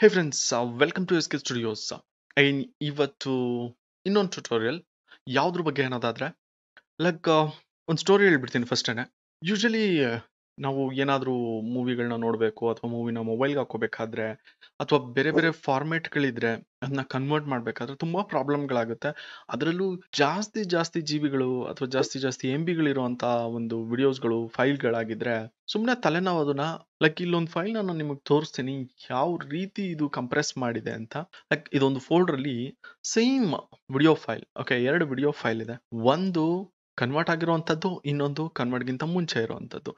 Hey friends welcome to S K studios ಐನ್ ಇವತ್ತು ಇನ್ನೊಂದು tutorial ಯಾವುದ್ರ ಬಗ್ಗೆ ಅನ್ನೋದಾದ್ರೆ ಲೈಕ್ ಒಂದು ಸ್ಟೋರಿ ಹೇಳ್ಬಿಡ್ತೀನಿ ಫಸ್ಟೇ ಯೂಶಲಿ ನಾವು ಏನಾದರೂ ಮೂವಿಗಳನ್ನ ನೋಡಬೇಕು ಅಥವಾ ಮೂವಿನ ಮೊಬೈಲ್ಗೆ ಹಾಕೋಬೇಕಾದ್ರೆ ಅಥವಾ ಬೇರೆ ಬೇರೆ ಫಾರ್ಮೆಟ್ಗಳಿದ್ರೆ ಅದನ್ನ ಕನ್ವರ್ಟ್ ಮಾಡಬೇಕಾದ್ರೆ ತುಂಬ ಪ್ರಾಬ್ಲಮ್ಗಳಾಗುತ್ತೆ. ಅದರಲ್ಲೂ ಜಾಸ್ತಿ ಜಾಸ್ತಿ ಜೀವಿಗಳು ಅಥವಾ ಜಾಸ್ತಿ ಜಾಸ್ತಿ ಎಂ ಬಿಗಳಿರುವಂಥ ಒಂದು ವಿಡಿಯೋಸ್ಗಳು, ಫೈಲ್ಗಳಾಗಿದ್ರೆ ಸುಮ್ಮನೆ ತಲೆನೋವು ಅದನ್ನ, ಲೈಕ್ ಇಲ್ಲೊಂದು ಫೈಲ್ನ ನಾನು ನಿಮಗೆ ತೋರಿಸ್ತೀನಿ ಯಾವ ರೀತಿ ಇದು ಕಂಪ್ರೆಸ್ ಮಾಡಿದೆ ಅಂತ. ಲೈಕ್ ಇದೊಂದು ಫೋಲ್ಡ್ರಲ್ಲಿ ಸೇಮ್ ವಿಡಿಯೋ ಫೈಲ್, ಓಕೆ, ಎರಡು ವಿಡಿಯೋ ಫೈಲ್ ಇದೆ. ಒಂದು ಕನ್ವರ್ಟ್ ಆಗಿರುವಂಥದ್ದು, ಇನ್ನೊಂದು ಕನ್ವರ್ಟ್ಗಿಂತ ಮುಂಚೆ ಇರುವಂಥದ್ದು.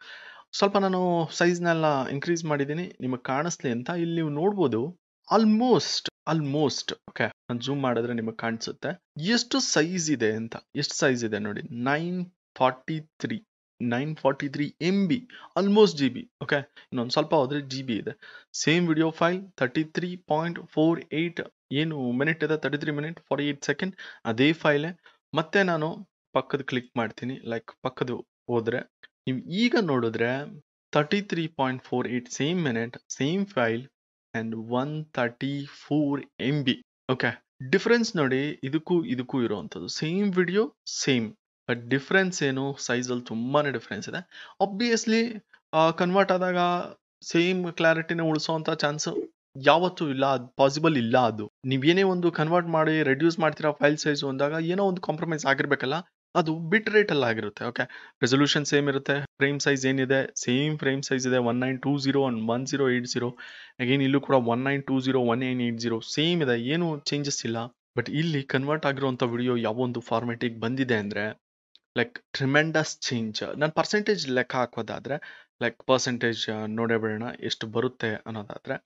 ಸ್ವಲ್ಪ ನಾನು ಸೈಜ್ನೆಲ್ಲ ಇನ್ಕ್ರೀಸ್ ಮಾಡಿದ್ದೀನಿ. ನಿಮಗೆ ಕಾಣಿಸ್ಲಿ ಅಂತ ಇಲ್ಲಿ ನೀವು ನೋಡ್ಬೋದು. ಆಲ್ಮೋಸ್ಟ್ ಆಲ್ಮೋಸ್ಟ್ ಓಕೆ ನಾನು ಜೂಮ್ ಮಾಡಿದ್ರೆ ನಿಮಗೆ ಕಾಣಿಸುತ್ತೆ. ಎಷ್ಟು ಸೈಜ್ ಇದೆ ಅಂತ. ಎಷ್ಟು ಸೈಜ್ ಇದೆ ನೋಡಿ. Nine forty three nine forty three M B almost G B okay ಇನ್ನೊಂದು ಸ್ವಲ್ಪ ಹೋದರೆ ಜಿ ಬಿ ಇದೆ. Same video file thirty three point four eight ಏನು ಮಿನಿಟ್ ಇದೆ? Thirty three minute forty eight second ಅದೇ ಫೈಲೇ ಮತ್ತೆ ನಾನು ಪಕ್ಕದ ಕ್ಲಿಕ್ ಮಾಡ್ತೀನಿ. ಲೈಕ್ ಪಕ್ಕದ ಹೋದ್ರೆ ನೀವು ಈಗ ನೋಡಿದ್ರೆ thirty three point four eight same minute same file and one thirty four M B okay difference ನೋಡಿ, ಇದಕ್ಕೂ ಇದಕ್ಕೂ ಇರುವಂಥದ್ದು. Same video same but difference ಏನು? ಸೈಜಲ್ಲಿ ತುಂಬಾ ಡಿಫ್ರೆನ್ಸ್ ಇದೆ. ಆಬ್ವಿಯಸ್ಲಿ ಕನ್ವರ್ಟ್ ಆದಾಗ ಸೇಮ್ ಕ್ಲಾರಿಟಿನ ಉಳಿಸೋವಂಥ ಚಾನ್ಸ್ ಯಾವತ್ತೂ ಇಲ್ಲ. ಅದು ಪಾಸಿಬಲ್ ಇಲ್ಲ ಅದು. ನೀವೇನೇ ಒಂದು ಕನ್ವರ್ಟ್ ಮಾಡಿ ರೆಡ್ಯೂಸ್ ಮಾಡ್ತೀರಾ ಫೈಲ್ ಸೈಜು ಅಂದಾಗ ಏನೋ ಒಂದು ಕಾಂಪ್ರಮೈಸ್ ಆಗಿರ್ಬೇಕಲ್ಲ. ಅದು ಬಿಟ್ ರೇಟ್ ಅಲ್ಲಿ ಆಗಿರುತ್ತೆ ಓಕೆ ರೆಸೊಲ್ಯೂಷನ್ ಸೇಮ್ ಇರುತ್ತೆ ಫ್ರೇಮ್ ಸೈಜ್ ಏನಿದೆ ಸೇಮ್ ಫ್ರೇಮ್ ಸೈಜ್ ಇದೆ one nine two zero one one zero eight zero again ಇಲ್ಲೂ ಕೂಡ one nine two zero one nine eight zero same ಇದೆ, ಏನು ಚೇಂಜಸ್ ಇಲ್ಲ. ಬಟ್ ಇಲ್ಲಿ ಕನ್ವರ್ಟ್ ಆಗಿರುವಂಥ ವಿಡಿಯೋ ಯಾವೊಂದು ಫಾರ್ಮೆಟಿಗೆ ಬಂದಿದೆ ಅಂದರೆ ಲೈಕ್ ಟ್ರಿಮೆಂಡಸ್ ಚೇಂಜ್ ನಾನು ಪರ್ಸೆಂಟೇಜ್ ಲೆಕ್ಕ ಹಾಕೋದಾದ್ರೆ ಲೈಕ್ ಪರ್ಸೆಂಟೇಜ್ ನೋಡೇ ಬಿಡೋಣ, ಎಷ್ಟು ಬರುತ್ತೆ ಅನ್ನೋದಾದ್ರೆ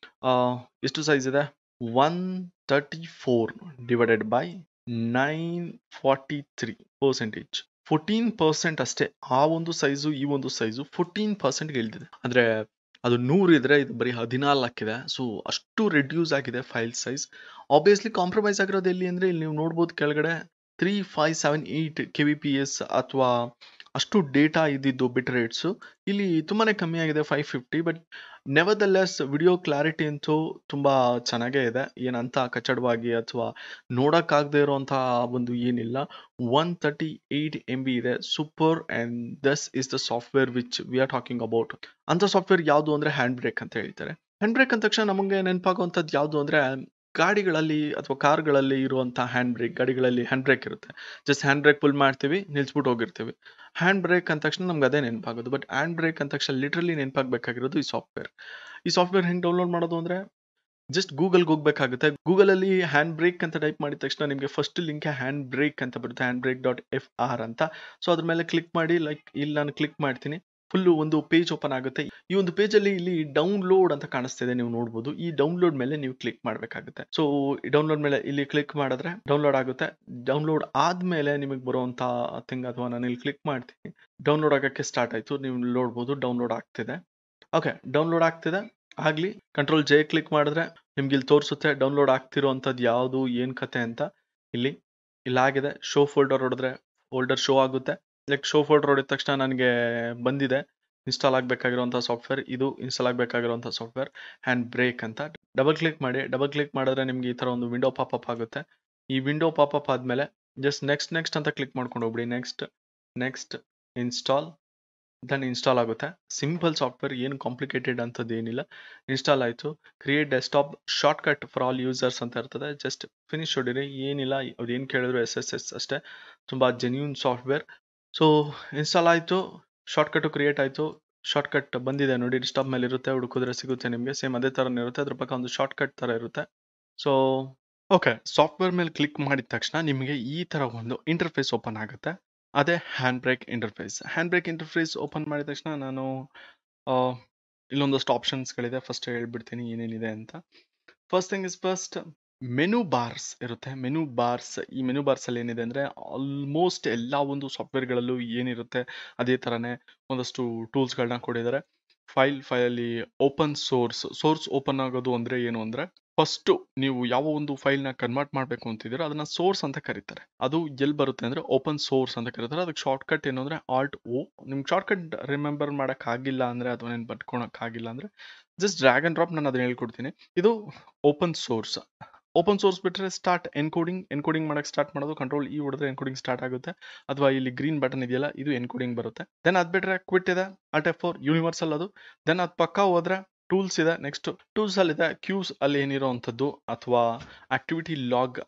ಎಷ್ಟು ಸೈಜ್ ಇದೆ? One thirty four divided by nine forty three percentage fourteen percent ಅಷ್ಟೇ. ಆ ಒಂದು ಸೈಜು ಈ ಒಂದು ಸೈಜು ಫೋರ್ಟೀನ್ ಪರ್ಸೆಂಟ್ಗೆ ಇಳಿದಿದೆ. ಅಂದ್ರೆ ಅದು ನೂರು ಇದ್ರೆ ಇದು ಬರೀ ಹದಿನಾಲ್ಕಿದೆ ಸೊ ಅಷ್ಟು ರೆಡ್ಯೂಸ್ ಆಗಿದೆ ಫೈಲ್ ಸೈಜ್ ಆಬ್ವಿಯಸ್ಲಿ ಕಾಂಪ್ರಮೈಸ್ ಆಗಿರೋದು ಎಲ್ಲಿ ಅಂದ್ರೆ ಇಲ್ಲಿ ನೀವು ನೋಡ್ಬೋದು ಕೆಳಗಡೆ three five seven eight K V P S ಅಥವಾ ಅಷ್ಟು ಡೇಟಾ ಇದ್ದಿದ್ದು ಬಿಟ್ ರೇಟ್ಸು ಇಲ್ಲಿ ತುಂಬಾ ಕಮ್ಮಿ ಆಗಿದೆ five fifty but nevertheless video clarity ಅಂತೂ ತುಂಬ ಚೆನ್ನಾಗೇ ಇದೆ. ಏನಂತ ಕಚ್ಚಡವಾಗಿ ಅಥವಾ ನೋಡೋಕ್ಕಾಗದೇ ಇರೋವಂಥ ಒಂದು ಏನಿಲ್ಲ. One thirty eight M B ಇದೆ. Super and thus is the software which we are talking about ಅಂಥ ಸಾಫ್ಟ್ವೇರ್ ಯಾವುದು ಅಂದರೆ ಹ್ಯಾಂಡ್ ಬ್ರೇಕ್ ಅಂತ ಹೇಳ್ತಾರೆ. ಹ್ಯಾಂಡ್ ಬ್ರೇಕ್ ಅಂದ ತಕ್ಷಣ ನಮಗೆ ನೆನಪಾಗುವಂಥದ್ದು ಯಾವುದು ಅಂದರೆ ಗಾಡಿಗಳಲ್ಲಿ ಅಥವಾ ಕಾರ್ಗಳಲ್ಲಿ ಇರುವಂಥ ಹ್ಯಾಂಡ್ ಬ್ರೇಕ್ ಗಾಡಿಗಳಲ್ಲಿ ಹ್ಯಾಂಡ್ ಬ್ರೇಕ್ ಇರುತ್ತೆ. ಜಸ್ಟ್ ಹ್ಯಾಂಡ್ ಬ್ರೇಕ್ ಪುಲ್ ಮಾಡ್ತೀವಿ, ನಿಲ್ಸ್ಬಿಟ್ಟು ಹೋಗಿರ್ತೀವಿ. ಹ್ಯಾಂಡ್ ಬ್ರೇಕ್ ಅಂದ ತಕ್ಷಣ ನಮ್ಗೆ ಅದೇ ನೆನಪಾಗೋದು. ಬಟ್ ಹ್ಯಾಂಡ್ ಬ್ರೇಕ್ ಅಂದ ತಕ್ಷಣ ಲಿಟ್ರಲಿ ನೆನಪಾಗಬೇಕಾಗಿರೋದು ಈ ಸಾಫ್ಟ್ವೇರ್ ಈ ಸಾಫ್ಟ್ವೇರ್ ಹೆಂಗೆ ಡೌನ್ಲೋಡ್ ಮಾಡೋದು ಅಂದರೆ ಜಸ್ಟ್ ಗೂಗಲ್ಗೆ ಹೋಗ್ಬೇಕಾಗುತ್ತೆ. ಗೂಗಲಲ್ಲಿ ಹ್ಯಾಂಡ್ ಬ್ರೇಕ್ ಅಂತ ಟೈಪ್ ಮಾಡಿದ ತಕ್ಷಣ ನಿಮಗೆ ಫಸ್ಟ್ ಲಿಂಕ್ ಹ್ಯಾಂಡ್ ಬ್ರೇಕ್ ಅಂತ ಬರುತ್ತೆ hand brake dot F R ಅಂತ. ಸೊ ಅದ್ರ ಮೇಲೆ ಕ್ಲಿಕ್ ಮಾಡಿ ಲೈಕ್ ಇಲ್ಲಿ ನಾನು ಕ್ಲಿಕ್ ಮಾಡ್ತೀನಿ. ಫುಲ್ಲು ಒಂದು ಪೇಜ್ ಓಪನ್ ಆಗುತ್ತೆ. ಈ ಒಂದು ಪೇಜಲ್ಲಿ ಇಲ್ಲಿ ಡೌನ್ಲೋಡ್ ಅಂತ ಕಾಣಿಸ್ತಿದೆ ನೀವು ನೋಡ್ಬೋದು. ಈ ಡೌನ್ಲೋಡ್ ಮೇಲೆ ನೀವು ಕ್ಲಿಕ್ ಮಾಡಬೇಕಾಗುತ್ತೆ. ಸೊ ಡೌನ್ಲೋಡ್ ಮೇಲೆ ಇಲ್ಲಿ ಕ್ಲಿಕ್ ಮಾಡಿದ್ರೆ ಡೌನ್ಲೋಡ್ ಆಗುತ್ತೆ. ಡೌನ್ಲೋಡ್ ಆದ್ಮೇಲೆ ನಿಮಗೆ ಬರುವಂತಹ ಥಿಂಗ್ ಅಥವಾ ನಾನು ಇಲ್ಲಿ ಕ್ಲಿಕ್ ಮಾಡ್ತೀನಿ. ಡೌನ್ಲೋಡ್ ಆಗೋಕ್ಕೆ ಸ್ಟಾರ್ಟ್ ಆಯಿತು. ನೀವು ನೋಡ್ಬೋದು ಡೌನ್ಲೋಡ್ ಆಗ್ತಿದೆ. ಓಕೆ ಡೌನ್ಲೋಡ್ ಆಗ್ತಿದೆ. ಆಗ್ಲಿ ಕಂಟ್ರೋಲ್ ಜೆ ಕ್ಲಿಕ್ ಮಾಡಿದ್ರೆ ನಿಮ್ಗೆ ಇಲ್ಲಿ ತೋರಿಸುತ್ತೆ ಡೌನ್ಲೋಡ್ ಆಗ್ತಿರೋಂಥದ್ದು ಯಾವುದು, ಏನು ಕತೆ ಅಂತ. ಇಲ್ಲಿ ಇಲ್ಲಾಗಿದೆ ಶೋ ಫೋಲ್ಡರ್ ಹೊಡೆದ್ರೆ ಫೋಲ್ಡರ್ ಶೋ ಆಗುತ್ತೆ. ಲೈಕ್ ಶೋ ಫೋಟೋ ಹೊಡಿದ ತಕ್ಷಣ ನನಗೆ ಬಂದಿದೆ. ಇನ್ಸ್ಟಾಲ್ ಆಗಬೇಕಾಗಿರುವಂಥ ಸಾಫ್ಟ್ವೇರ್ ಇದು ಇನ್ಸ್ಟಾಲ್ ಆಗಬೇಕಾಗಿರುವಂಥ ಸಾಫ್ಟ್ವೇರ್ ಹ್ಯಾಂಡ್ ಬ್ರೇಕ್ ಅಂತ. ಡಬಲ್ ಕ್ಲಿಕ್ ಮಾಡಿ ಡಬಲ್ ಕ್ಲಿಕ್ ಮಾಡಿದ್ರೆ ನಿಮಗೆ ಈ ಥರ ಒಂದು ವಿಂಡೋ ಪಾಪಪ್ ಆಗುತ್ತೆ. ಈ ವಿಂಡೋ ಪಾಪಪ್ ಆದಮೇಲೆ ಜಸ್ಟ್ ನೆಕ್ಸ್ಟ್ ನೆಕ್ಸ್ಟ್ ಅಂತ ಕ್ಲಿಕ್ ಮಾಡ್ಕೊಂಡು ಹೋಗ್ಬಿಡಿ. Next next install then install ಆಗುತ್ತೆ. ಸಿಂಪಲ್ ಸಾಫ್ಟ್ವೇರ್ ಏನು ಕಾಂಪ್ಲಿಕೇಟೆಡ್ ಅಂಥದ್ದು ಏನಿಲ್ಲ. ಇನ್ಸ್ಟಾಲ್ ಆಯಿತು. Create desktop shortcut for all users ಅಂತ ಇರ್ತದೆ. ಜಸ್ಟ್ ಫಿನಿಶ್ ಹೊಡಿರಿ ಏನಿಲ್ಲ, ಅದೇನು ಕೇಳಿದ್ರು ಎಸ್ ಎಸ್ ಎಸ್ ಅಷ್ಟೇ. ತುಂಬ ಜೆನ್ಯೂನ್ ಸಾಫ್ಟ್ವೇರ್ ಸೊ ಇನ್ಸ್ಟಾಲ್ ಆಯಿತು ಶಾರ್ಟ್ಕಟ್ಟು ಕ್ರಿಯೇಟ್ ಆಯಿತು. ಶಾರ್ಟ್ಕಟ್ ಬಂದಿದೆ ನೋಡಿ ಡಿಸ್ಟಾಪ್ ಮೇಲೆ ಇರುತ್ತೆ, ಹುಡುಕಿದ್ರೆ ಸಿಗುತ್ತೆ ನಿಮಗೆ. ಸೇಮ್ ಅದೇ ಥರನೇ ಇರುತ್ತೆ, ಅದ್ರ ಪಕ್ಕ ಒಂದು ಶಾರ್ಟ್ಕಟ್ ಥರ ಇರುತ್ತೆ. ಸೊ ಓಕೆ ಸಾಫ್ಟ್ವೇರ್ ಮೇಲೆ ಕ್ಲಿಕ್ ಮಾಡಿದ ತಕ್ಷಣ ನಿಮಗೆ ಈ ಥರ ಒಂದು ಇಂಟರ್ಫೇಸ್ ಓಪನ್ ಆಗುತ್ತೆ. ಅದೇ hand brake interface hand brake interface open ಮಾಡಿದ ತಕ್ಷಣ ನಾನು ಇಲ್ಲೊಂದಷ್ಟು ಆಪ್ಷನ್ಸ್ಗಳಿದೆ ಫಸ್ಟ್ ಹೇಳ್ಬಿಡ್ತೀನಿ ಏನೇನಿದೆ ಅಂತ. First thing is first menu bars ಇರುತ್ತೆ. ಮೆನು ಬಾರ್ಸ್ ಈ ಮೆನು ಬಾರ್ಸ್ ಅಲ್ಲಿ ಏನಿದೆ ಅಂದ್ರೆ ಆಲ್ಮೋಸ್ಟ್ ಎಲ್ಲ ಒಂದು ಸಾಫ್ಟ್ವೇರ್ಗಳಲ್ಲೂ ಏನಿರುತ್ತೆ ಅದೇ ಥರನೇ ಒಂದಷ್ಟು ಟೂಲ್ಸ್ಗಳನ್ನ ಕೊಟ್ಟಿದ್ದಾರೆ. ಫೈಲ್, ಫೈಲಲ್ಲಿ ಓಪನ್ ಸೋರ್ಸ್ ಸೋರ್ಸ್ ಓಪನ್ ಆಗೋದು ಅಂದ್ರೆ ಏನು ಅಂದ್ರೆ ಫಸ್ಟು ನೀವು ಯಾವ ಒಂದು ಫೈಲ್ನ ಕನ್ವರ್ಟ್ ಮಾಡಬೇಕು ಅಂತಿದ್ದೀರೋ ಅದನ್ನ ಸೋರ್ಸ್ ಅಂತ ಕರೀತಾರೆ. ಅದು ಎಲ್ಲಿ ಬರುತ್ತೆ ಅಂದರೆ ಓಪನ್ ಸೋರ್ಸ್ ಅಂತ ಕರೀತಾರೆ. ಅದಕ್ಕೆ ಶಾರ್ಟ್ಕಟ್ ಏನು ಅಂದರೆ ಆಲ್ಟ್ ಓ ನಿಮ್ಗೆ ಶಾರ್ಟ್ಕಟ್ ರಿಮೆಂಬರ್ ಮಾಡೋಕ್ಕಾಗಿಲ್ಲ ಅಂದರೆ ಅಥವಾ ಬಟ್ಕೊಳಕ್ ಬರ್ಕೊಳಕ್ಕಾಗಿಲ್ಲ ಅಂದರೆ ಜಸ್ಟ್ ಡ್ರ್ಯಾಗ್ ಆ್ಯಂಡ್ ಡ್ರಾಪ್ ನಾನು ಅದನ್ನ ಹೇಳ್ಕೊಡ್ತೀನಿ. ಇದು ಓಪನ್ ಸೋರ್ಸ್. ಓಪನ್ ಸೋರ್ಸ್ ಬಿಟ್ಟರೆ ಸ್ಟಾರ್ಟ್ ಎನ್ಕೋಡಿಂಗ್ ಎನ್ಕೋಡಿಂಗ್ ಮಾಡಕ್ಕೆ ಸ್ಟಾರ್ಟ್ ಮಾಡೋದು ಕಂಟ್ರೋಲ್ ಈ ಹೊಡೆದ್ರೆ ಎನ್ಕೋಡಿಂಗ್ ಸ್ಟಾರ್ಟ್ ಆಗುತ್ತೆ. ಅಥವಾ ಇಲ್ಲಿ ಗ್ರೀನ್ ಬಟನ್ ಇದೆಯಲ್ಲ, ಇದು ಎನ್ಕೋಡಿಂಗ್ ಬರುತ್ತೆ. ದೆನ್ ಅದು ಬಿಟ್ಟರೆ ಕ್ವಿಟ್ ಇದೆ ಅಟ್ ಎಫ್ ಫೋರ್ ಯೂನಿವರ್ಸಲ್ ಅದು. ದೆನ್ ಅದು ಪಕ್ಕ ಹೋದ್ರೆ ಟೂಲ್ಸ್ ಇದೆ ನೆಕ್ಸ್ಟ್ ಟೂಲ್ಸ್ ಅಲ್ಲಿ ಇದೆ ಕ್ಯೂಸ್ ಅಲ್ಲಿ ಏನಿರೋ ಅಂಥದ್ದು, ಅಥವಾ ಆಕ್ಟಿವಿಟಿ ಲಾಗ್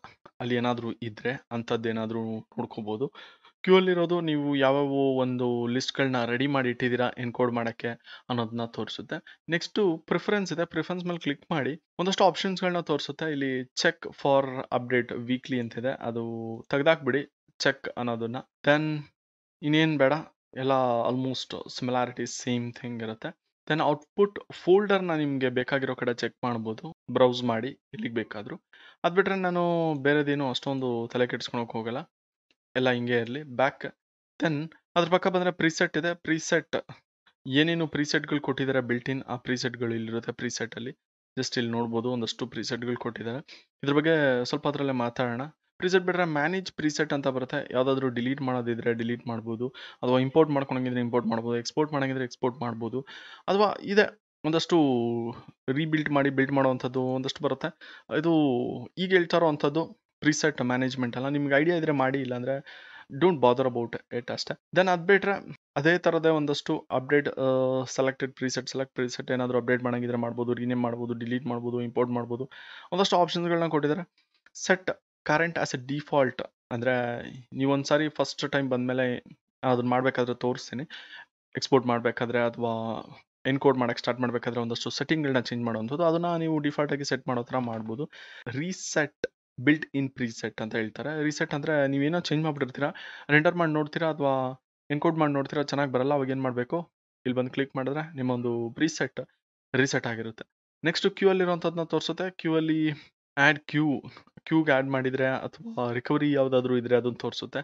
ಅಲ್ಲಿ ಏನಾದರೂ ಇದ್ರೆ ಅಂಥದ್ದು ಏನಾದರೂ ನೋಡ್ಕೋಬಹುದು ಕ್ಯೂ ಅಲ್ಲಿರೋದು ನೀವು ಯಾವ್ಯಾವ ಒಂದು ಲಿಸ್ಟ್ಗಳನ್ನ ರೆಡಿ ಮಾಡಿ ಇಟ್ಟಿದ್ದೀರಾ ಎನ್ಕೋಡ್ ಮಾಡೋಕ್ಕೆ ಅನ್ನೋದನ್ನ ತೋರಿಸುತ್ತೆ. ನೆಕ್ಸ್ಟು ಪ್ರಿಫರೆನ್ಸ್ ಇದೆ. ಪ್ರಿಫರೆನ್ಸ್ ಮೇಲೆ ಕ್ಲಿಕ್ ಮಾಡಿ ಒಂದಷ್ಟು ಆಪ್ಷನ್ಸ್ಗಳನ್ನ ತೋರಿಸುತ್ತೆ. ಇಲ್ಲಿ ಚೆಕ್ ಫಾರ್ ಅಪ್ಡೇಟ್ ವೀಕ್ಲಿ ಅಂತಿದೆ. ಅದು ತೆಗ್ದಾಕ್ಬಿಡಿ ಚೆಕ್ ಅನ್ನೋದನ್ನ. ದೆನ್ ಇನ್ನೇನು ಬೇಡ. ಎಲ್ಲ ಆಲ್ಮೋಸ್ಟ್ ಸಿಮಿಲಾರಿಟಿ ಸೇಮ್ ಥಿಂಗ್ ಇರುತ್ತೆ. ದೆನ್ ಔಟ್ಪುಟ್ ಫೋಲ್ಡರ್ನ ನಿಮಗೆ ಬೇಕಾಗಿರೋ ಕಡೆ ಚೆಕ್ ಮಾಡ್ಬೋದು. ಬ್ರೌಸ್ ಮಾಡಿ ಇಲ್ಲಿಗೆ ಬೇಕಾದರೂ. ಅದು ಬಿಟ್ಟರೆ ನಾನು ಬೇರೆದೇನು ಅಷ್ಟೊಂದು ತಲೆ ಕೆಡಿಸ್ಕೊಳಕ್ಕೆ ಹೋಗಲ್ಲ. ಎಲ್ಲ ಹಿಂಗೆ ಇರಲಿ. ಬ್ಯಾಕ್ ದೆನ್ ಅದ್ರ ಪಕ್ಕ ಬಂದರೆ ಪ್ರೀಸೆಟ್ ಇದೆ. ಪ್ರೀಸೆಟ್ ಏನೇನು ಪ್ರೀಸೆಟ್ಗಳು ಕೊಟ್ಟಿದ್ದಾರೆ ಬಿಲ್ಟ್ ಇನ್ ಆ ಪ್ರೀಸೆಟ್ಗಳು ಇಲ್ಲಿರುತ್ತೆ ಪ್ರೀಸೆಟಲ್ಲಿ ಜಸ್ಟ್ ಇಲ್ಲಿ ನೋಡ್ಬೋದು, ಒಂದಷ್ಟು ಪ್ರೀಸೆಟ್ಗಳು ಕೊಟ್ಟಿದ್ದಾರೆ. ಇದ್ರ ಬಗ್ಗೆ ಸ್ವಲ್ಪ ಅದರಲ್ಲೇ ಮಾತಾಡೋಣ. ಪ್ರೀಸೆಟ್ ಬಿಟ್ಟರೆ ಮ್ಯಾನೇಜ್ ಪ್ರೀಸೆಟ್ ಅಂತ ಬರುತ್ತೆ. ಯಾವುದಾದ್ರೂ ಡಿಲೀಟ್ ಮಾಡೋದಿದ್ರೆ ಡಿಲೀಟ್ ಮಾಡ್ಬೋದು. ಅಥವಾ ಇಂಪೋರ್ಟ್ ಮಾಡ್ಕೊಳಂಗಿದ್ರೆ ಇಂಪೋರ್ಟ್ ಮಾಡ್ಬೋದು. ಎಕ್ಸ್ಪೋರ್ಟ್ ಮಾಡೋಂಗಿದ್ರೆ ಎಕ್ಸ್ಪೋರ್ಟ್ ಮಾಡ್ಬೋದು. ಅಥವಾ ಇದೆ, ಒಂದಷ್ಟು ರೀಬಿಲ್ಟ್ ಮಾಡಿ ಬಿಲ್ಟ್ ಮಾಡೋವಂಥದ್ದು ಒಂದಷ್ಟು ಬರುತ್ತೆ. ಇದು ಈಗ ಹೇಳ್ತಾ ಇರೋವಂಥದ್ದು ಪ್ರೀಸೆಟ್ ಮ್ಯಾನೇಜ್ಮೆಂಟ್ ಅಲ್ಲ ನಿಮ್ಗೆ ಐಡಿಯಾ ಇದ್ರೆ ಮಾಡಿ, ಇಲ್ಲಾಂದರೆ ಡೋಂಟ್ ಬಾದರ್ ಅಬೌಟ್ ಇಟ್ ಅಷ್ಟೇ. ದೆನ್ ಅದು ಬಿಟ್ಟರೆ ಅದೇ ಥರದೇ ಒಂದಷ್ಟು update selected preset select preset ಏನಾದರೂ ಅಪ್ಡೇಟ್ ಮಾಡೋಂಗಿದ್ರೆ ಮಾಡ್ಬೋದು ರೀನೇಮ್ ಮಾಡ್ಬೋದು ಡಿಲೀಟ್ ಮಾಡ್ಬೋದು ಇಂಪೋರ್ಟ್ ಮಾಡ್ಬೋದು, ಒಂದಷ್ಟು ಆಪ್ಷನ್ಸ್ಗಳನ್ನ ಕೊಟ್ಟಿದ್ದಾರೆ set current as a default ಅಂದರೆ ನೀವೊಂದು ಸಾರಿ ಫಸ್ಟ್ ಟೈಮ್ ಬಂದಮೇಲೆ ಅದನ್ನ ಮಾಡಬೇಕಾದ್ರೆ ತೋರಿಸ್ತೀನಿ. ಎಕ್ಸ್ಪೋರ್ಟ್ ಮಾಡಬೇಕಾದ್ರೆ ಅಥವಾ ಎನ್ಕೋಡ್ ಮಾಡೋಕ್ಕೆ ಸ್ಟಾರ್ಟ್ ಮಾಡಬೇಕಾದ್ರೆ ಒಂದಷ್ಟು ಸೆಟ್ಟಿಂಗ್ಗಳನ್ನ ಚೇಂಜ್ ಮಾಡುವಂಥದ್ದು, ಅದನ್ನು ನೀವು ಡಿಫಾಲ್ಟಾಗಿ ಸೆಟ್ ಮಾಡೋ ಥರ ಮಾಡ್ಬೋದು. ರೀಸೆಟ್ ಬಿಲ್ಟ್ ಇನ್ ಪ್ರೀಸೆಟ್ ಅಂತ ಹೇಳ್ತಾರೆ. ರೀಸೆಟ್ ಅಂದರೆ ನೀವೇನೋ ಚೇಂಜ್ ಮಾಡಿಬಿಟ್ಟಿರ್ತೀರಾ ರೆಂಡರ್ ಮಾಡಿ ನೋಡ್ತೀರಾ ಅಥವಾ ಎನ್ಕೋಡ್ ಮಾಡಿ ನೋಡ್ತೀರಾ, ಚೆನ್ನಾಗಿ ಬರಲ್ಲ, ಅವಾಗ ಏನು ಮಾಡಬೇಕು? ಇಲ್ಲಿ ಬಂದು ಕ್ಲಿಕ್ ಮಾಡಿದ್ರೆ ನಿಮ್ಮೊಂದು ಪ್ರೀಸೆಟ್ ರೀಸೆಟ್ ಆಗಿರುತ್ತೆ. ನೆಕ್ಸ್ಟ್ ಕ್ಯೂ ಅಲ್ಲಿರುವಂಥದ್ದನ್ನ ತೋರಿಸುತ್ತೆ. ಕ್ಯೂ ಅಲ್ಲಿ ಆ್ಯಡ್ ಕ್ಯೂ ಕ್ಯೂಗೆ ಆ್ಯಡ್ ಮಾಡಿದರೆ ಅಥವಾ ರಿಕವರಿ ಯಾವುದಾದ್ರೂ ಇದ್ರೆ ಅದನ್ನು ತೋರಿಸುತ್ತೆ.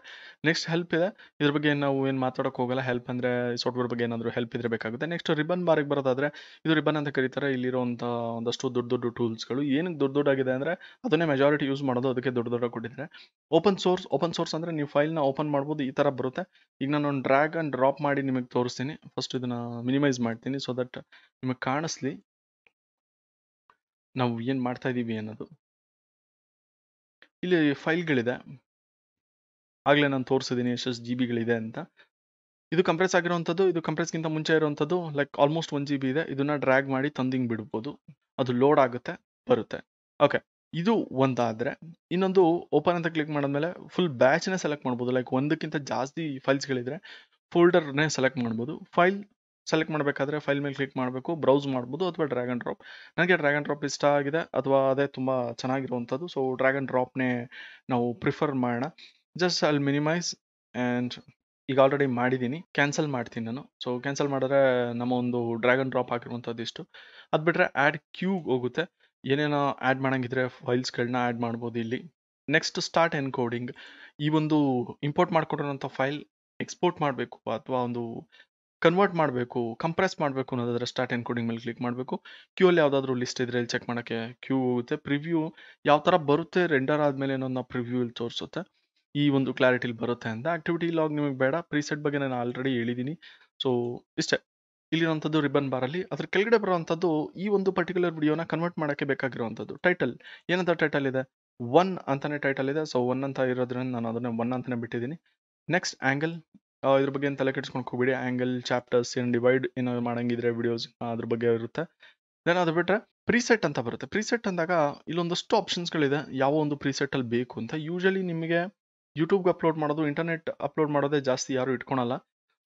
ನೆಕ್ಸ್ಟ್ ಹೆಲ್ಪ್ ಇದೆ. ಇದ್ರ ಬಗ್ಗೆ ನಾವು ಏನು ಮಾತಾಡೋಕೆ ಹೋಗಲ್ಲ. ಹೆಲ್ಪ್ ಅಂದರೆ ಸಾಫ್ಟ್ವೇರ್ ಬಗ್ಗೆ ಏನಾದರೂ ಹೆಲ್ಪ್ ಇದ್ರೆ ಬೇಕಾಗುತ್ತೆ. ನೆಕ್ಸ್ಟ್ ರಿಬನ್ ಬಾರಿಗೆ ಬರೋದಾದರೆ, ಇದು ರಿಬನ್ ಅಂತ ಕರೀತಾರೆ. ಇಲ್ಲಿರುವಂಥ ಒಂದಷ್ಟು ದೊಡ್ಡ ದೊಡ್ಡ ಟೂಲ್ಸ್ಗಳು. ಏನಕ್ಕೆ ದೊಡ್ಡ ದೊಡ್ಡಾಗಿದೆ ಅಂದರೆ ಅದನ್ನೇ ಮೆಜಾರಿಟಿ ಯೂಸ್ ಮಾಡೋದು. ಅದಕ್ಕೆ ದೊಡ್ಡ ದೊಡ್ಡ ಕೊಟ್ಟಿದ್ದಾರೆ. ಓಪನ್ ಸೋರ್ಸ್ ಓಪನ್ ಸೋರ್ಸ್ ಅಂದರೆ ನೀವು ಫೈಲ್ನ ಓಪನ್ ಮಾಡ್ಬೋದು. ಈ ಥರ ಬರುತ್ತೆ. ಈಗ ನಾನು ಒಂದು ಡ್ರ್ಯಾಗ್ ಆ್ಯಂಡ್ ಡ್ರಾಪ್ ಮಾಡಿ ನಿಮಗೆ ತೋರಿಸ್ತೀನಿ. ಫಸ್ಟ್ ಇದನ್ನು ಮಿನಿಮೈಸ್ ಮಾಡ್ತೀನಿ ಸೊ ದಟ್ ನಿಮಗೆ ಕಾಣಿಸ್ಲಿ. ನಾವು ಏನು ಮಾಡ್ತಾ ಇದ್ದೀವಿ ಅನ್ನೋದು. ಇಲ್ಲಿ ಫೈಲ್ಗಳಿದೆ. ಆಗಲೇ ನಾನು ತೋರಿಸಿದ್ದೀನಿ ಎಷ್ಟೆಷ್ಟು ಜಿ ಬಿಗಳಿದೆ ಅಂತ. ಇದು ಕಂಪ್ರೆಸ್ ಆಗಿರುವಂಥದ್ದು, ಇದು ಕಂಪ್ರೆಸ್ಗಿಂತ ಮುಂಚೆ ಇರುವಂಥದ್ದು like almost one G B ಇದೆ. ಇದನ್ನ ಡ್ರ್ಯಾಗ್ ಮಾಡಿ ತಂದಿಂಗ್ ಬಿಡ್ಬೋದು. ಅದು ಲೋಡ್ ಆಗುತ್ತೆ, ಬರುತ್ತೆ. ಓಕೆ ಇದು ಒಂದಾದರೆ, ಇನ್ನೊಂದು ಓಪನ್ ಅಂತ ಕ್ಲಿಕ್ ಮಾಡಿದ್ಮೇಲೆ ಫುಲ್ ಬ್ಯಾಚ್ನೇ ಸೆಲೆಕ್ಟ್ ಮಾಡ್ಬೋದು. ಲೈಕ್ ಒಂದಕ್ಕಿಂತ ಜಾಸ್ತಿ ಫೈಲ್ಸ್ಗಳಿದ್ರೆ ಫೋಲ್ಡರ್ನೇ ಸೆಲೆಕ್ಟ್ ಮಾಡ್ಬೋದು. ಫೈಲ್ ಸೆಲೆಕ್ಟ್ ಮಾಡಬೇಕಾದ್ರೆ ಫೈಲ್ ಮೇಲೆ ಕ್ಲಿಕ್ ಮಾಡಬೇಕು ಬ್ರೌಸ್ ಮಾಡ್ಬೋದು ಅಥವಾ ಡ್ರ್ಯಾಗ್ ಆ್ಯಂಡ್ ಡ್ರಾಪ್ ನನಗೆ ಡ್ರ್ಯಾಗ್ ಆ್ಯಂಡ್ ಡ್ರಾಪ್ ಇಷ್ಟ ಆಗಿದೆ, ಅಥವಾ ಅದೇ ತುಂಬ ಚೆನ್ನಾಗಿರುವಂಥದ್ದು. ಸೊ ಡ್ರ್ಯಾಗ್ ಆ್ಯಂಡ್ ಡ್ರಾಪ್ನೇ ನಾವು ಪ್ರಿಫರ್ ಮಾಡೋಣ. ಜಸ್ಟ್ ಅಲ್ಲಿ ಮಿನಿಮೈಸ್ ಆ್ಯಂಡ್ ಈಗ ಆಲ್ರೆಡಿ ಮಾಡಿದ್ದೀನಿ. ಕ್ಯಾನ್ಸಲ್ ಮಾಡ್ತೀನಿ ನಾನು. ಸೊ ಕ್ಯಾನ್ಸಲ್ ಮಾಡಿದ್ರೆ ನಮ್ಮ ಒಂದು ಡ್ರ್ಯಾಗ್ ಆ್ಯಂಡ್ ಡ್ರಾಪ್ ಹಾಕಿರುವಂಥದ್ದು ಇಷ್ಟು. ಅದು ಬಿಟ್ಟರೆ ಆ್ಯಡ್ ಕ್ಯೂಗೆ ಹೋಗುತ್ತೆ. ಏನೇನೋ ಆ್ಯಡ್ ಮಾಡೋಂಗಿದ್ರೆ ಫೈಲ್ಸ್ಗಳನ್ನ ಆ್ಯಡ್ ಮಾಡ್ಬೋದು ಇಲ್ಲಿ. ನೆಕ್ಸ್ಟ್ ಸ್ಟಾರ್ಟ್ ಎನ್ಕೋಡಿಂಗ್ ಈ ಒಂದು ಇಂಪೋರ್ಟ್ ಮಾಡ್ಕೊಂಡಿರೋಂಥ ಫೈಲ್ ಎಕ್ಸ್ಪೋರ್ಟ್ ಮಾಡಬೇಕು, ಅಥವಾ ಒಂದು ಕನ್ವರ್ಟ್ ಮಾಡಬೇಕು ಕಂಪ್ರೆಸ್ ಮಾಡಬೇಕು ಅನ್ನೋದಾದ್ರೆ ಸ್ಟಾರ್ಟ್ ಎನ್ಕೋಡಿಂಗ್ ಮೇಲೆ ಕ್ಲಿಕ್ ಮಾಡಬೇಕು. ಕ್ಯೂ ಅಲ್ಲಿ ಯಾವುದಾದ್ರೂ ಲಿಸ್ಟ್ ಇದ್ರೆ ಇಲ್ಲಿ ಚೆಕ್ ಮಾಡೋಕ್ಕೆ ಕ್ಯೂ ಹೋಗುತ್ತೆ. ಪ್ರಿವ್ಯೂ ಯಾವ ಥರ ಬರುತ್ತೆ ರೆಂಡರ್ ಆದಮೇಲೆ ಏನೋ ಪ್ರಿವ್ಯೂ ಇಲ್ಲಿ ತೋರಿಸುತ್ತೆ. ಈ ಒಂದು ಕ್ಲಾರಿಟಿಲಿ ಬರುತ್ತೆ ಅಂತ. ಆಕ್ಟಿವಿಟಿ ಲಾಗ್ ನಿಮಗೆ ಬೇಡ. ಪ್ರೀಸೆಟ್ ಬಗ್ಗೆ ನಾನು ಆಲ್ರೆಡಿ ಹೇಳಿದ್ದೀನಿ ಸೊ ಇಷ್ಟೇ. ಇಲ್ಲಿರುವಂಥದ್ದು ರಿಬನ್ ಬಾರಲ್ಲಿ ಅದ್ರ ಕೆಳಗಡೆ ಬರುವಂಥದ್ದು ಈ ಒಂದು ಪರ್ಟಿಕ್ಯುಲರ್ ವಿಡಿಯೋನ ಕನ್ವರ್ಟ್ ಮಾಡೋಕ್ಕೆ ಬೇಕಾಗಿರುವಂಥದ್ದು. ಟೈಟಲ್ ಏನಂತ ಟೈಟಲ್ ಇದೆ? ಒನ್ ಅಂತಲೇ ಟೈಟಲ್ ಇದೆ. ಸೊ ಒನ್ ಅಂತ ಇರೋದ್ರಿಂದ ನಾನು ಅದನ್ನ ಒನ್ ಅಂತಲೇ ಬಿಟ್ಟಿದ್ದೀನಿ ನೆಕ್ಸ್ಟ್ ಆ್ಯಂಗಲ್ ಇದ್ರ ಬಗ್ಗೆ ತಲೆ ಕೆಡಿಸ್ಕೊಂಡು ಹೋಗ್ಬಿಡಿ ಆ್ಯಂಗಲ್ ಚಾಪ್ಟರ್ಸ್ ಏನು ಡಿವೈಡ್ ಏನೋ ಮಾಡಂಗಿದ್ರೆ ವಿಡಿಯೋಸ್ ಅದ್ರ ಬಗ್ಗೆ ಇರುತ್ತೆ. ದೆನ್ ಅದು ಬಿಟ್ಟರೆ ಪ್ರೀಸೆಟ್ ಅಂತ ಬರುತ್ತೆ. ಪ್ರೀಸೆಟ್ ಅಂದಾಗ ಇಲ್ಲೊಂದಷ್ಟು ಆಪ್ಷನ್ಸ್ಗಳಿದೆ ಯಾವ ಒಂದು ಪ್ರೀಸೆಟಲ್ಲಿ ಬೇಕು ಅಂತ. ಯೂಶಲಿ ನಿಮಗೆ ಯೂಟ್ಯೂಬ್ಗೆ ಅಪ್ಲೋಡ್ ಮಾಡೋದು ಇಂಟರ್ನೆಟ್ ಅಪ್ಲೋಡ್ ಮಾಡೋದೇ ಜಾಸ್ತಿ ಯಾರು ಇಟ್ಕೊಳಲ್ಲ.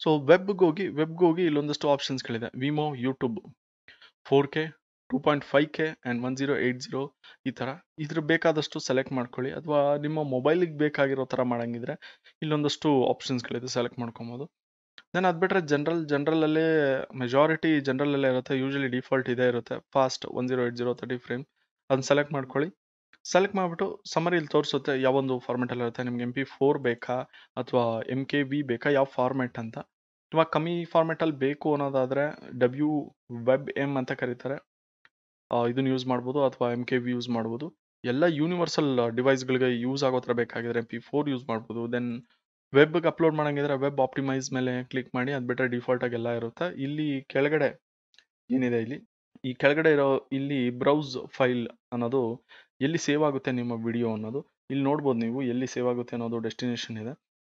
ಸೊ ವೆಬ್ ಹೋಗಿ ವೆಬ್ಗೆ ಹೋಗಿ ಇಲ್ಲೊಂದಷ್ಟು ಆಪ್ಷನ್ಸ್ಗಳಿದೆ Vimeo YouTube four K two point five K and one zero eight zero ಈ ಥರ ಇದ್ರ ಬೇಕಾದಷ್ಟು ಸೆಲೆಕ್ಟ್ ಮಾಡ್ಕೊಳ್ಳಿ. ಅಥವಾ ನಿಮ್ಮ ಮೊಬೈಲಿಗೆ ಬೇಕಾಗಿರೋ ಥರ ಮಾಡೋಂಗಿದ್ರೆ ಇಲ್ಲೊಂದಷ್ಟು ಆಪ್ಷನ್ಸ್ಗಳಿದೆ ಸೆಲೆಕ್ಟ್ ಮಾಡ್ಕೊಬೋದು. ದೆನ್ ಅದು ಬಿಟ್ಟರೆ ಜನರಲ್ ಜನರಲಲ್ಲೇ ಮೆಜಾರಿಟಿ ಜನರಲಲ್ಲೇ ಇರುತ್ತೆ. ಯೂಶಲಿ ಡಿಫಾಲ್ಟ್ ಇದೇ ಇರುತ್ತೆ. Fast one zero eight zero thirty frame ಅದನ್ನ ಸೆಲೆಕ್ಟ್ ಮಾಡ್ಕೊಳ್ಳಿ. ಸೆಲೆಕ್ಟ್ ಮಾಡಿಬಿಟ್ಟು ಇಲ್ಲಿ ತೋರಿಸುತ್ತೆ ಯಾವೊಂದು ಫಾರ್ಮೆಟಲ್ಲಿ ಇರುತ್ತೆ. ನಿಮ್ಗೆ ಎಂ ಪಿ ಫೋರ್ ಬೇಕಾ? ಅಥವಾ ಎಂ ಕೆ ವಿ ಬೇಕಾ? ಯಾವ ಫಾರ್ಮೆಟ್ ಅಂತ. ತುಂಬ ಕಮ್ಮಿ ಫಾರ್ಮೆಟಲ್ಲಿ ಬೇಕು ಅನ್ನೋದಾದರೆ ಡಬ್ಲ್ಯೂ ವೆಬ್ ಎಂ ಅಂತ ಕರೀತಾರೆ. ಇದನ್ನ ಯೂಸ್ ಮಾಡ್ಬೋದು ಅಥವಾ ಎಂ ಕೆ ವಿ ಯೂಸ್ ಮಾಡ್ಬೋದು. ಎಲ್ಲ ಯೂನಿವರ್ಸಲ್ ಡಿವೈಸ್ಗಳಿಗೆ ಯೂಸ್ ಆಗೋ ಥರ ಬೇಕಾಗಿದ್ರೆ ಪಿ ಫೋರ್ ಯೂಸ್ ಮಾಡ್ಬೋದು. ದೆನ್ ವೆಬ್ಗೆ ಅಪ್ಲೋಡ್ ಮಾಡೋಂಗಿದ್ರೆ ವೆಬ್ ಆಪ್ಟಿಮೈಸ್ ಮೇಲೆ ಕ್ಲಿಕ್ ಮಾಡಿ ಅದು ಬಿಟ್ಟರೆ ಡಿಫಾಲ್ಟ್ ಆಗಿ ಎಲ್ಲ ಇರುತ್ತೆ. ಇಲ್ಲಿ ಕೆಳಗಡೆ ಏನಿದೆ ಇಲ್ಲಿ? ಈ ಕೆಳಗಡೆ ಇರೋ ಇಲ್ಲಿ ಬ್ರೌಸ್ ಫೈಲ್ ಅನ್ನೋದು ಎಲ್ಲಿ ಸೇವ್ ಆಗುತ್ತೆ ನಿಮ್ಮ ವಿಡಿಯೋ ಅನ್ನೋದು ಇಲ್ಲಿ ನೋಡ್ಬೋದು ನೀವು ಎಲ್ಲಿ ಸೇವ್ ಆಗುತ್ತೆ ಅನ್ನೋದು ಡೆಸ್ಟಿನೇಷನ್ ಇದೆ.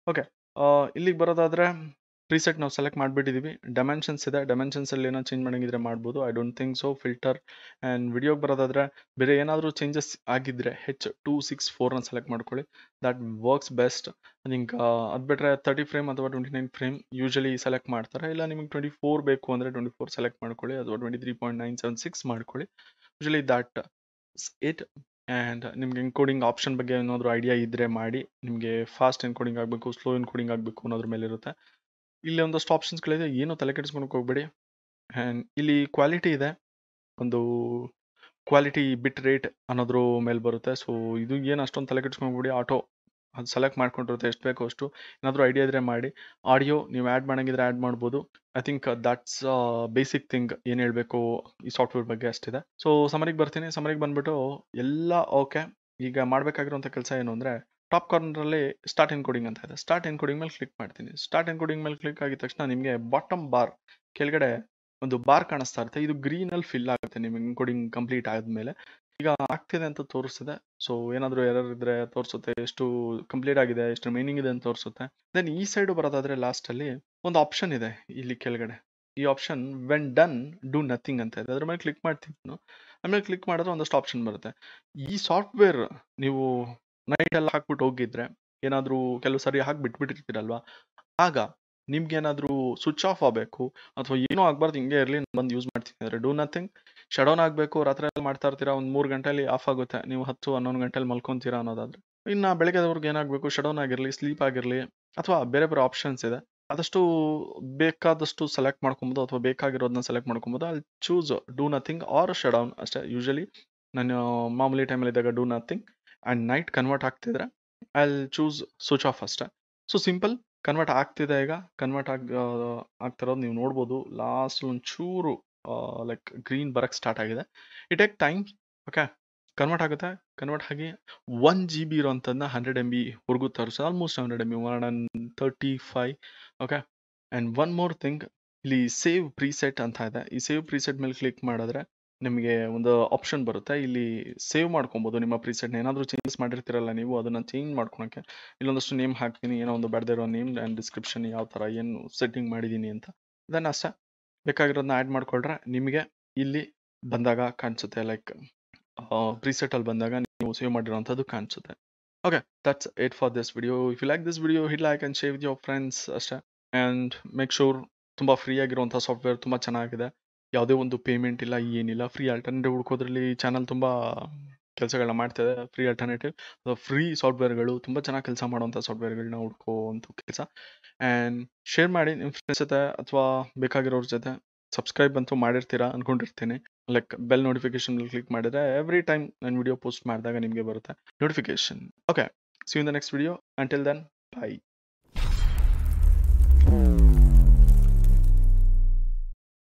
ಓಕೆ ಇಲ್ಲಿಗೆ ಬರೋದಾದ್ರೆ ಪ್ರೀಸೆಟ್ ನಾವು ಸೆಲೆಕ್ಟ್ ಮಾಡಿಬಿಟ್ಟಿದ್ದೀವಿ ಡೈಮೆನ್ಷನ್ಸ್ ಇದೆ. ಡೈಮೆನ್ಷನ್ಸ್ ಅಲ್ಲಿ ಏನೋ ಚೇಂಜ್ ಮಾಡಂಗಿದ್ರೆ ಮಾಡ್ಬೋದು. I don't think so filter and ವಿಡಿಯೋಗೆ ಬರೋದಾದ್ರೆ ಬೇರೆ ಏನಾದರೂ ಚೇಂಜಸ್ ಆಗಿದ್ರೆ ಹೆಚ್ ಟೂ ಸಿಕ್ಸ್ ಫೋರ್ನ ಸೆಲೆಕ್ಟ್ ಮಾಡ್ಕೊಳ್ಳಿ. ದಟ್ ವರ್ಕ್ಸ್ ಬೆಸ್ಟ್ ಥಿಂಕ್ ಅದು ಬಿಟ್ಟರೆ ತರ್ಟಿ ಫ್ರೇಮ್ ಅಥವಾ twenty nine frame usually select ಮಾಡ್ತಾರೆ. ಇಲ್ಲ ನಿಮಗೆ ಟ್ವೆಂಟಿ ಫೋರ್ ಬೇಕು ಅಂದರೆ ಟ್ವೆಂಟಿ ಫೋರ್ ಸೆಲೆಕ್ಟ್ ಮಾಡ್ಕೊಳ್ಳಿ. ಅಥವಾ twenty three point nine seven six ಮಾಡ್ಕೊಳ್ಳಿ ಯೂಶಲಿ ದಟ್ ಇಟ್ ಆ್ಯಂಡ್ ನಿಮ್ಗೆ ಎನ್ಕೋಡಿಂಗ್ ಆಪ್ಷನ್ ಬಗ್ಗೆ ಏನಾದರೂ ಐಡಿಯಾ ಇದ್ದರೆ ಮಾಡಿ. ನಿಮಗೆ ಫಾಸ್ಟ್ ಎನ್ಕೋಡಿಂಗ್ ಆಗಬೇಕು ಸ್ಲೋ ಎನ್ಕೋಡಿಂಗ್ ಆಗಬೇಕು ಅನ್ನೋದ್ರ ಮೇಲೆ ಇರುತ್ತೆ ಇಲ್ಲಿ ಒಂದಷ್ಟು ಆಪ್ಷನ್ಸ್ಗಳಿದೆ ಏನು ತಲೆ ಕೆಡಿಸ್ಕೊಳಕ್ಕೆ ಹೋಗ್ಬೇಡಿ. ಆ್ಯಂಡ್ ಇಲ್ಲಿ ಕ್ವಾಲಿಟಿ ಇದೆ. ಒಂದು ಕ್ವಾಲಿಟಿ ಬಿಟ್ ರೇಟ್ ಅನ್ನೋದ್ರ ಮೇಲೆ ಬರುತ್ತೆ. ಸೊ ಇದು ಏನು ಅಷ್ಟೊಂದು ತಲೆ ಕೆಡಿಸ್ಕೊಂಡ್ಬಿಡಿ ಆಟೋ ಅದು ಸೆಲೆಕ್ಟ್ ಮಾಡ್ಕೊಂಡಿರುತ್ತೆ ಎಷ್ಟು ಬೇಕೋ ಅಷ್ಟು. ಏನಾದರೂ ಐಡಿಯಾ ಇದ್ರೆ ಮಾಡಿ. ಆಡಿಯೋ ನೀವು ಆ್ಯಡ್ ಮಾಡೋಂಗಿದ್ರೆ ಆ್ಯಡ್ ಮಾಡ್ಬೋದು. I think that's basic thing ಏನು ಹೇಳಬೇಕು ಈ ಸಾಫ್ಟ್ವೇರ್ ಬಗ್ಗೆ ಅಷ್ಟಿದೆ. ಸೊ ಸಮರಿಗೆ ಬರ್ತೀನಿ. ಸಮರಿಗೆ ಬಂದ್ಬಿಟ್ಟು ಎಲ್ಲ ಓಕೆ ಈಗ ಮಾಡಬೇಕಾಗಿರುವಂಥ ಕೆಲಸ ಏನು ಅಂದರೆ ಟಾಪ್ ಕಾರ್ನರಲ್ಲಿ ಸ್ಟಾರ್ಟ್ ಎನ್ಕೋಡಿಂಗ್ ಅಂತ ಇದೆ. ಸ್ಟಾರ್ಟ್ ಎನ್ಕೋಡಿಂಗ್ ಮೇಲೆ ಕ್ಲಿಕ್ ಮಾಡ್ತೀನಿ. ಸ್ಟಾರ್ಟ್ ಎನ್ಕೋಡಿಂಗ್ ಮೇಲೆ ಕ್ಲಿಕ್ ಆಗಿದ ತಕ್ಷಣ ನಿಮಗೆ ಬಾಟಮ್ ಬಾರ್ ಕೆಳಗಡೆ ಒಂದು ಬಾರ್ ಕಾಣಿಸ್ತಾ ಇರುತ್ತೆ. ಇದು ಗ್ರೀನಲ್ಲಿ ಫಿಲ್ ಆಗುತ್ತೆ ನಿಮಗೆ ಇನ್ಕೋಡಿಂಗ್ ಕಂಪ್ಲೀಟ್ ಆದಮೇಲೆ. ಈಗ ಆಗ್ತಿದೆ ಅಂತ ತೋರಿಸ್ತಿದೆ. ಸೊ ಏನಾದರೂ ಎರರ್ ಇದ್ರೆ ತೋರಿಸುತ್ತೆ. ಎಷ್ಟು ಕಂಪ್ಲೀಟ್ ಆಗಿದೆ, ಎಷ್ಟು ಮೀನಿಂಗ್ ಇದೆ ಅಂತ ತೋರಿಸುತ್ತೆ. ದೆನ್ ಈ ಸೈಡು ಬರೋದಾದ್ರೆ ಲಾಸ್ಟಲ್ಲಿ ಒಂದು ಆಪ್ಷನ್ ಇದೆ ಇಲ್ಲಿ ಕೆಳಗಡೆ. ಈ option when done do nothing ಅಂತ ಇದೆ. ಅದ್ರ ಮೇಲೆ ಕ್ಲಿಕ್ ಮಾಡ್ತೀನಿ ನಾನು. ಆಮೇಲೆ ಕ್ಲಿಕ್ ಮಾಡಿದ್ರೆ ಒಂದಷ್ಟು ಆಪ್ಷನ್ ಬರುತ್ತೆ. ಈ ಸಾಫ್ಟ್ವೇರ್ ನೀವು ನೈಟ್ ಎಲ್ಲ ಹಾಕ್ಬಿಟ್ಟು ಹೋಗಿದ್ರೆ ಏನಾದರೂ ಕೆಲವು ಸರಿ ಹಾಕಿ ಬಿಟ್ಬಿಟ್ಟಿರ್ತೀರಲ್ವಾ? ಆಗ ನಿಮ್ಗೆ ಏನಾದರೂ ಸ್ವಿಚ್ ಆಫ್ ಆಗಬೇಕು ಅಥವಾ ಏನೂ ಆಗ್ಬಾರ್ದು, ಹಿಂಗೆ ಇರಲಿ ಬಂದು ಯೂಸ್ ಮಾಡ್ತೀನಿ ಅಂದರೆ ಡೂ ನಥಿಂಗ್ ಶಡೌನ್ ಆಗಬೇಕು ರಾತ್ರಿ ಎಲ್ಲ ಮಾಡ್ತಾ ಇರ್ತೀರಾ, ಒಂದು ಮೂರು ಗಂಟೆಯಲ್ಲಿ ಆಫ್ ಆಗುತ್ತೆ. ನೀವು ಹತ್ತು, ಹನ್ನೊಂದು ಗಂಟೆಲಿ ಮಲ್ಕೊಂತೀರಾ ಅನ್ನೋದಾದ್ರೆ. ಇನ್ನು ಬೆಳಗ್ಗೆದವ್ರಿಗೆ ಏನಾಗಬೇಕು ಶಡೌನ್ ಆಗಿರಲಿ ಸ್ಲೀಪ್ ಆಗಿರಲಿ, ಅಥವಾ ಬೇರೆ ಬೇರೆ ಆಪ್ಷನ್ಸ್ ಇದೆ. ಆದಷ್ಟು ಬೇಕಾದಷ್ಟು ಸೆಲೆಕ್ಟ್ ಮಾಡ್ಕೊಬೋದು ಅಥವಾ ಬೇಕಾಗಿರೋದನ್ನ ಸೆಲೆಕ್ಟ್ ಮಾಡ್ಕೊಬೋದು. ಅಲ್ಲಿ choose do nothing or shutdown ಅಷ್ಟೇ. ಯೂಶಲಿ ನಾನು ಮಾಮೂಲಿ ಟೈಮಲ್ಲಿ ಇದ್ದಾಗ do nothing and night convert ಆಗ್ತಿದ್ರೆ ಐ ಚೂಸ್ ಸ್ವಿಚ್ ಆಫ್ ಅಷ್ಟೇ. ಸೊ ಸಿಂಪಲ್ ಕನ್ವರ್ಟ್ ಆಗ್ತಿದೆ ಈಗ. ಕನ್ವರ್ಟ್ ಆಗ ಆಗ್ತಿರೋದು ನೀವು ನೋಡ್ಬೋದು. ಲಾಸ್ಟ್ ಒಂಚೂರು ಲೈಕ್ ಗ್ರೀನ್ ಬರಕ್ಕೆ ಸ್ಟಾರ್ಟ್ ಆಗಿದೆ. It take time okay convert ಆಗುತ್ತೆ. ಕನ್ವರ್ಟ್ ಆಗಿ ಒನ್ ಜಿ ಬಿ ಇರೋಂಥದ್ದನ್ನ ಹಂಡ್ರೆಡ್ ಎಂ ಬಿವರೆಗೂ ತರಿಸ. Almost hundred M B one and thirty five okay and one more thing ಇಲ್ಲಿ ಸೇವ್ ಪ್ರೀಸೆಟ್ ಅಂತ ಇದೆ. ಈ ಸೇವ್ ಪ್ರೀಸೆಟ್ ಮೇಲೆ ಕ್ಲಿಕ್ ಮಾಡಿದ್ರೆ ನಿಮಗೆ ಒಂದು ಆಪ್ಷನ್ ಬರುತ್ತೆ. ಇಲ್ಲಿ ಸೇವ್ ಮಾಡ್ಕೊಬೋದು. ನಿಮ್ಮ ಪ್ರೀಸೆಟ್ನ ಏನಾದರೂ ಚೇಂಜಸ್ ಮಾಡಿರ್ತೀರಲ್ಲ ನೀವು, ಅದನ್ನು ಚೇಂಜ್ ಮಾಡ್ಕೊಳಕ್ಕೆ. ಇಲ್ಲೊಂದಷ್ಟು ನೇಮ್ ಹಾಕ್ತೀನಿ ಏನೋ ಒಂದು ಬರ್ದಿರೋ ನೇಮ್ ಆ್ಯಂಡ್ ಡಿಸ್ಕ್ರಿಪ್ಷನ್ ಯಾವ ಥರ ಏನು ಸೆಟ್ಟಿಂಗ್ ಮಾಡಿದ್ದೀನಿ ಅಂತ. ದೆನ್ ಅಷ್ಟೇ. ಬೇಕಾಗಿರೋದನ್ನ ಆ್ಯಡ್ ಮಾಡ್ಕೊಳ್ರೆ ನಿಮಗೆ ಇಲ್ಲಿ ಬಂದಾಗ ಕಾಣಿಸುತ್ತೆ. ಲೈಕ್ ಪ್ರೀಸೆಟಲ್ಲಿ ಬಂದಾಗ ನೀವು ಸೇವ್ ಮಾಡಿರೋಂಥದ್ದು ಕಾಣಿಸುತ್ತೆ. Okay that's it for this video if you like this video hit like and share with your friends ಅಷ್ಟೇ. ಆ್ಯಂಡ್ ಮೇಕ್ ಶೂರ್ ತುಂಬ ಫ್ರೀ ಆಗಿರುವಂಥ ಸಾಫ್ಟ್ವೇರ್ ತುಂಬ ಚೆನ್ನಾಗಿದೆ. ಯಾವುದೇ ಒಂದು ಪೇಮೆಂಟ್ ಇಲ್ಲ, ಏನಿಲ್ಲ. ಫ್ರೀ ಆಲ್ಟರ್ನೇಟಿವ್ ಹುಡ್ಕೋದ್ರಲ್ಲಿ ಚಾನಲ್ ತುಂಬ ಕೆಲಸಗಳನ್ನ ಮಾಡ್ತಿದೆ. ಫ್ರೀ ಆಲ್ಟರ್ನೇಟಿವ್ ಅಥವಾ ಫ್ರೀ ಸಾಫ್ಟ್ವೇರ್ಗಳು ತುಂಬ ಚೆನ್ನಾಗಿ ಕೆಲಸ ಮಾಡುವಂಥ ಸಾಫ್ಟ್ವೇರ್ಗಳನ್ನ ಹುಡ್ಕೋವಂಥ ಕೆಲಸ. ಆ್ಯಂಡ್ ಶೇರ್ ಮಾಡಿ ನಿಮ್ಮ ಫ್ರೆಂಡ್ಸ್ ಜೊತೆ ಅಥವಾ ಬೇಕಾಗಿರೋರ ಜೊತೆ ಸಬ್ಸ್ಕ್ರೈಬ್ ಅಂತೂ ಮಾಡಿರ್ತೀರಾ ಅನ್ಕೊಂಡಿರ್ತೀನಿ. ಲೈಕ್ ಬೆಲ್ ನೋಟಿಫಿಕೇಶನ್ ಕ್ಲಿಕ್ ಮಾಡಿದ್ರೆ ಎವ್ರಿ ಟೈಮ್ ನಾನು ವಿಡಿಯೋ ಪೋಸ್ಟ್ ಮಾಡಿದಾಗ ನಿಮಗೆ ಬರುತ್ತೆ notification okay see in the next video until then bye